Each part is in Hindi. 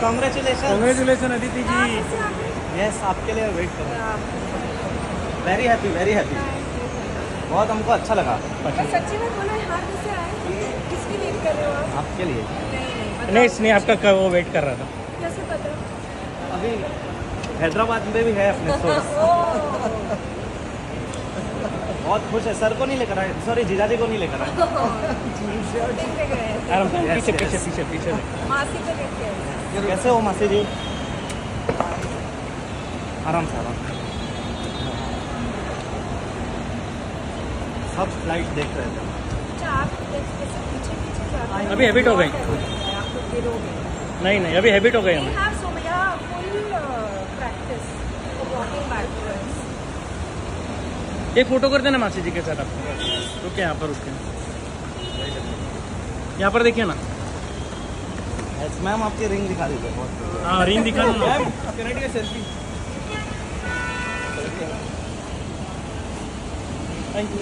Congratulation congratulation Aditi ji yes आपके लिए वेट कर। रहे हैं वेरी हैप्पी वेरी हैप्पी बहुत हमको अच्छा लगा। सच्ची में बोलो यहाँ कैसे आए? किसकी वेट कर रहे हो आप? आपके लिए। नहीं नहीं स्नेह आपका वो वेट कर रहा था। कैसे पता? अभी हैदराबाद में भी है अपने सोर्स बहुत खुश है। सर को नहीं लेकर आए। सॉरी जीजाजी को नहीं लेकर आए। हैं। पीछे पीछे पीछे पीछे। मासी को लेके आए। कैसे हो मासी जी आराम से आराम सब फ़्लाइट देख रहे थे। अच्छा हैं। अभी habit हो गई। नहीं नहीं अभी हैबिट हो गई हमें। एक फ़ोटो कर देना मासी जी के साथ आप। रुके यहाँ पर रुके। यहाँ पर देखिए ना। मैम आपकी रिंग दिखा दीजिए हाँ रिंग दिखा दो selfie thank you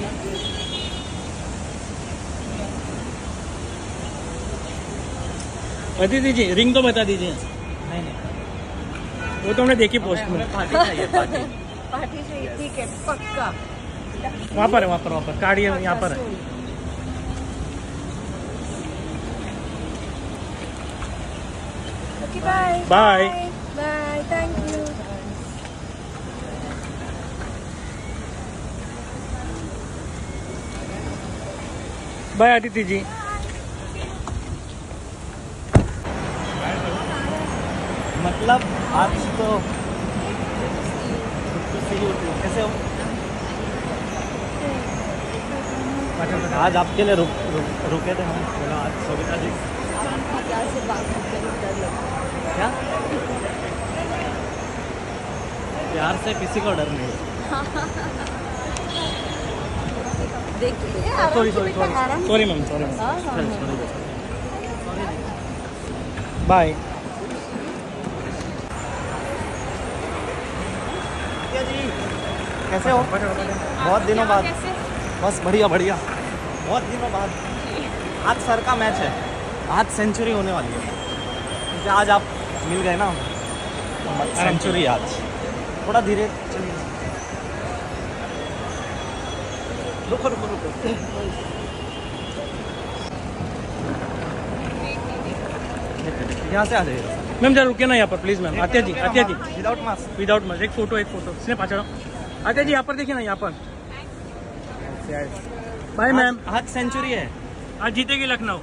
Aditi ji ring तो बता दीजिए। नहीं नहीं। वो तो हमने देखी पोस्ट में। पार्टी चाहिए पार्टी। पार्टी चाहिए ठीक है पक्का। वहाँ पर है वहाँ पर वहाँ पर। कार्ड ये यहाँ पर है। Bye. Bye thank you bye Aditi ji मतलब आज तो कैसे हो? आज आपके लिए रुक, रुक, रुके थे हम। बोला आज सविता जी। क्या? प्यार से किसी को डर नहीं। देखिए sorry, sorry. Sorry ma'am sorry ma'am. Bye कैसे हो? बहुत दिनों बाद। बस बढ़िया बढ़िया। बहुत दिनों बाद आज सर का मैच है। आज सेंचुरी होने वाली है। क्योंकि आज आप मिल गए ना। सेंचुरी आज। थोड़ा धीरे चलिए। रुको रुको रुको। यहाँ से आ जाइएगा मैम जरा रुकिए ना यहाँ पर प्लीज़ मैम। आत्या जी आत्या जी। विदाउट मास्क विदाउट मज एक फ़ोटो एक फ़ोटो इसने पाचा आत्या जी यहाँ पर देखिए ना यहाँ पर। बाय मैम आज सेंचुरी है। आज जीतेगी लखनऊ।